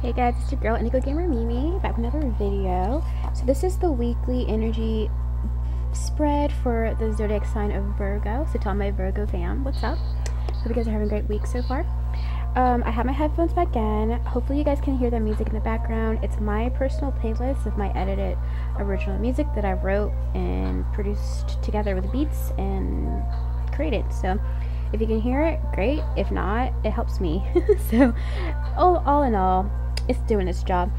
Hey guys, it's your girl Indigo Gamer Mimi back with another video. So this is the weekly energy spread for the zodiac sign of Virgo. So tell my Virgo fam, what's up? Hope you guys are having a great week so far. Um, I have my headphones back in. Hopefully you guys can hear the music in the background. It's my personal playlist of my edited original music that I wrote and produced together with beats and created. So if you can hear it, great. If not, it helps me. so all, all in all, it's doing its job.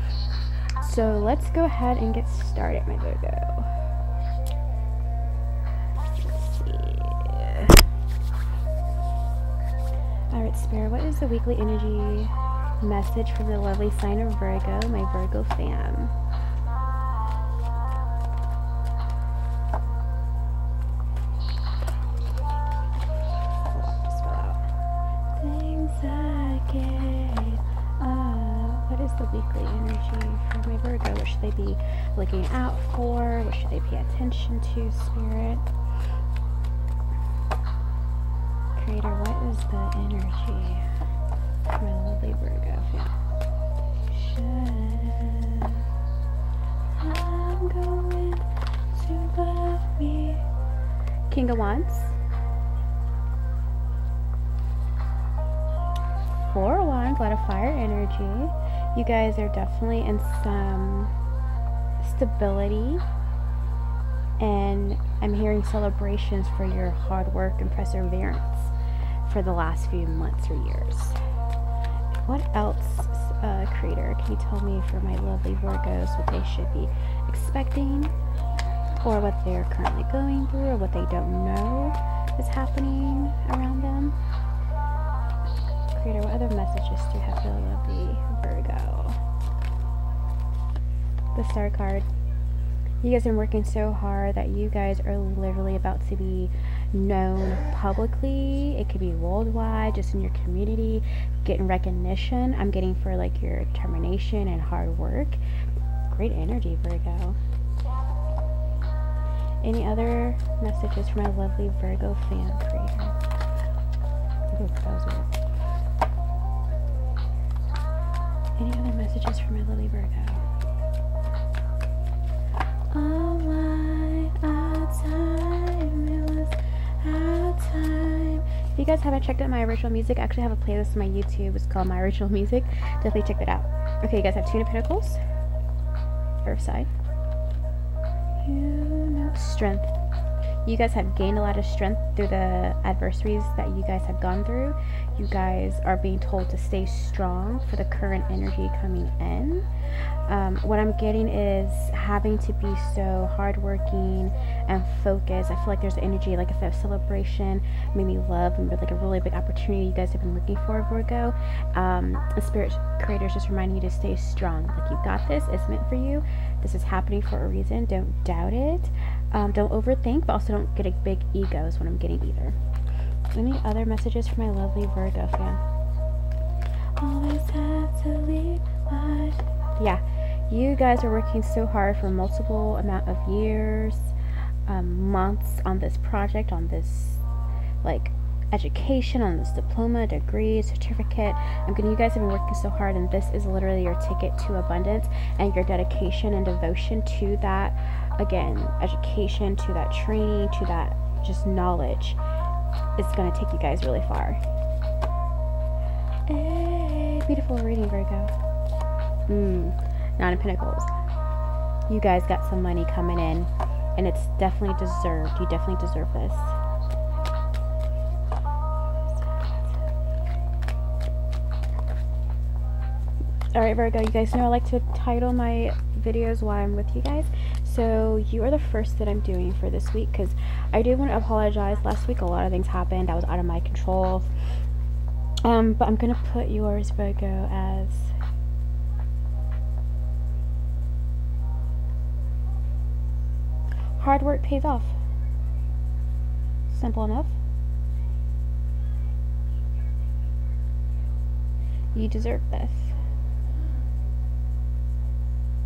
So let's go ahead and get started, my Virgo. Alright, Spirit, what is the weekly energy message for the lovely sign of Virgo, my Virgo fam? The weekly energy for my Virgo? What should they be looking out for? What should they pay attention to, Spirit? Creator, what is the energy for my lovely Virgo? Should I'm going to love me? King of Wands. Four Wands, a lot of fire energy you guys are definitely in some stability and I'm hearing celebrations for your hard work and perseverance for the last few months or years. What else, uh, creator, can you tell me for my lovely Virgos what they should be expecting or what they're currently going through or what they don't know is happening around them? Other messages you have for the Virgo? The Star card. You guys are working so hard that you guys are literally about to be known publicly. It could be worldwide, just in your community, getting recognition. I'm getting for like your determination and hard work. Great energy, Virgo. Any other messages from my lovely Virgo fan creator? Ooh, Any other messages for my Lily Virgo? My time, it was time. If you guys haven't checked out my original music, I actually have a playlist on my YouTube. It's called My Original Music. Definitely check that out. Okay, you guys have Two of Pentacles. Earth side. You know, strength you guys have gained a lot of strength through the adversaries that you guys have gone through. You guys are being told to stay strong for the current energy coming in. Um, what I'm getting is having to be so hardworking and focused. I feel like there's energy, like if a celebration, maybe love, and like a really big opportunity you guys have been looking for, Virgo. Um, the spirit creators just reminding you to stay strong. Like you got this. It's meant for you. This is happening for a reason. Don't doubt it. Um, don't overthink, but also don't get a big ego is what I'm getting either. Any other messages for my lovely Virgo fan? Yeah, you guys are working so hard for multiple amount of years, um, months on this project, on this like education, on this diploma, degree, certificate. I'm getting you guys have been working so hard, and this is literally your ticket to abundance and your dedication and devotion to that again, education, to that training, to that just knowledge, it's going to take you guys really far. Hey, beautiful reading, Virgo. Mmm, Nine of Pentacles. You guys got some money coming in, and it's definitely deserved. You definitely deserve this. Alright, Virgo, you guys know I like to title my videos while I'm with you guys. So you are the first that I'm doing for this week because I do want to apologize. Last week a lot of things happened. I was out of my control. Um, but I'm going to put yours, Virgo, as hard work pays off. Simple enough. You deserve this.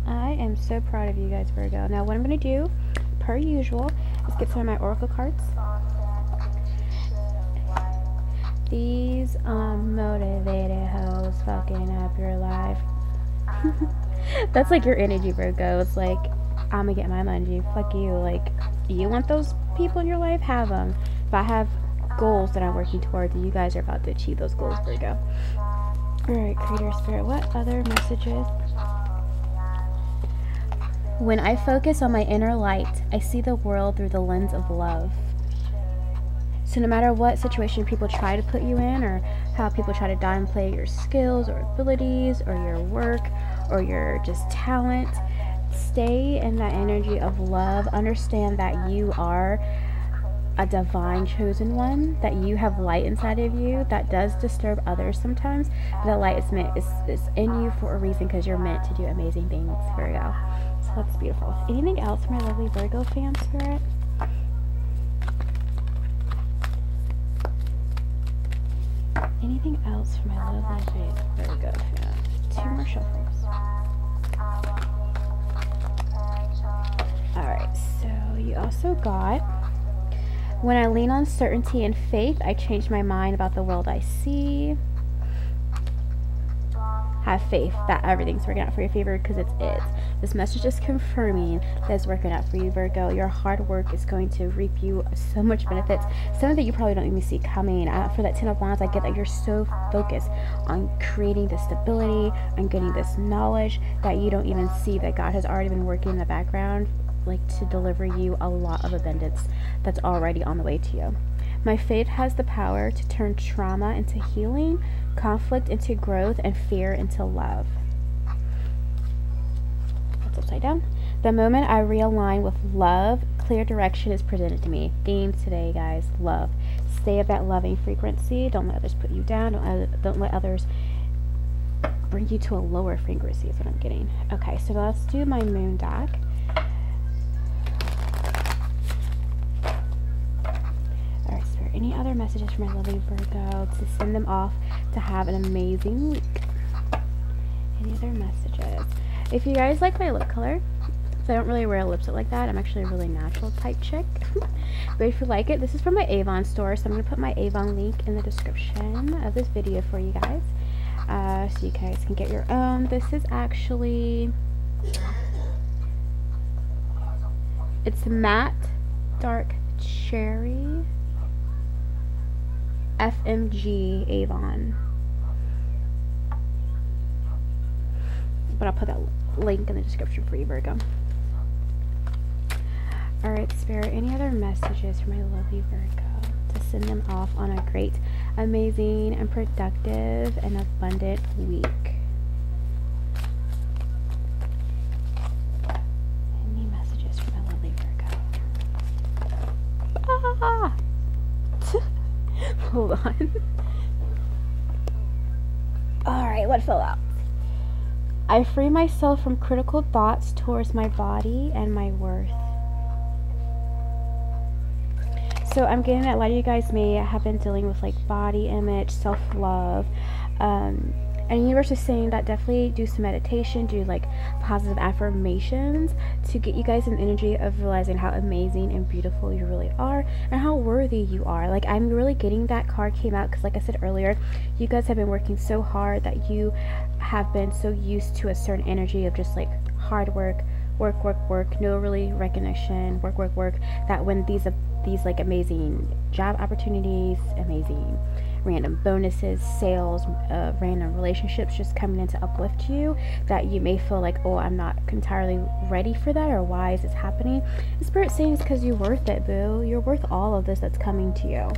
I am so proud of you guys, Virgo. Now, what I'm going to do, per usual, is get some of my Oracle cards. These um, unmotivated hoes fucking up your life. That's like your energy, Virgo. It's like, I'm gonna get my money. Fuck you. Like, you want those people in your life? Have them. If I have goals that I'm working towards, you guys are about to achieve those goals, Virgo. Alright, Creator Spirit, what other messages? When I focus on my inner light, I see the world through the lens of love. So, no matter what situation people try to put you in, or how people try to downplay your skills or abilities, or your work, or your just talent, stay in that energy of love. Understand that you are a divine chosen one, that you have light inside of you that does disturb others sometimes, but that light is meant is, in you for a reason because you're meant to do amazing things, Virgo. So that's beautiful. Anything else, for my lovely Virgo fan spirit? Anything else for my lovely Virgo fan? Two more shuffles. Alright, so you also got when I lean on certainty and faith, I change my mind about the world I see. Have faith that everything's working out for your favor because it's it. This message is confirming that it's working out for you, Virgo. Your hard work is going to reap you so much benefits. Some that you probably don't even see coming. Uh, for that Ten of Wands, I get that you're so focused on creating this stability and getting this knowledge that you don't even see that God has already been working in the background like to deliver you a lot of abundance that's already on the way to you. My faith has the power to turn trauma into healing, conflict into growth, and fear into love. Upside down. The moment I realign with love, clear direction is presented to me. Theme today, guys love. Stay at that loving frequency. Don't let others put you down. Don't, don't let others bring you to a lower frequency, is what I'm getting. Okay, so let's do my moon deck. All right, so any other messages for my lovely Virgo to send them off to have an amazing week. Any other messages? If you guys like my lip color, so I don't really wear a lipstick like that. I'm actually a really natural type chick. but if you like it, this is from my Avon store. So I'm going to put my Avon link in the description of this video for you guys. Uh, so you guys can get your own. This is actually... It's matte dark cherry FMG Avon. But I'll put that link in the description for you, Virgo. Alright, Spirit, any other messages for my lovely Virgo to send them off on a great, amazing, and productive and abundant week? Any messages for my lovely Virgo? Ah! Hold on. Alright, what fell out? I free myself from critical thoughts towards my body and my worth. So I'm getting that a lot of you guys may have been dealing with like body image, self-love, um, and universe is saying that definitely do some meditation, do like positive affirmations to get you guys an energy of realizing how amazing and beautiful you really are and how worthy you are. Like I'm really getting that card came out because like I said earlier, you guys have been working so hard that you have been so used to a certain energy of just like hard work, work, work, work, no really recognition, work, work, work. That when these uh, these like amazing job opportunities, amazing random bonuses, sales, uh, random relationships just coming in to uplift you that you may feel like, oh, I'm not entirely ready for that or why is this happening? The Spirit saying it's because you're worth it, boo. You're worth all of this that's coming to you.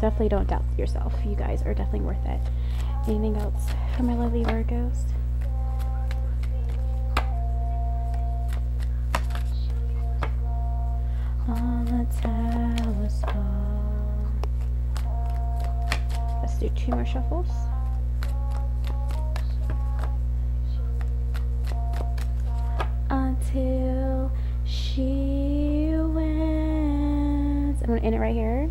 Definitely don't doubt yourself. You guys are definitely worth it. Anything else for my lovely Virgos? On the. Do two more shuffles. Until she wins. I'm going to end it right here.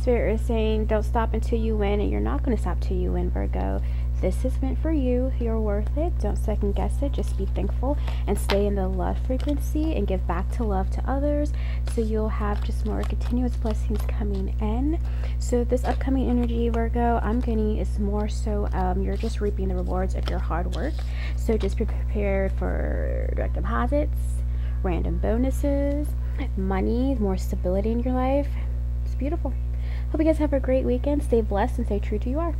Spirit is saying, don't stop until you win, and you're not going to stop till you win, Virgo. This is meant for you. You're worth it. Don't second guess it. Just be thankful and stay in the love frequency and give back to love to others so you'll have just more continuous blessings coming in. So, this upcoming energy, Virgo, I'm getting is more so um, you're just reaping the rewards of your hard work. So, just be prepared for direct deposits, random bonuses, money, more stability in your life. It's beautiful. Hope you guys have a great weekend. Stay blessed and stay true to you are.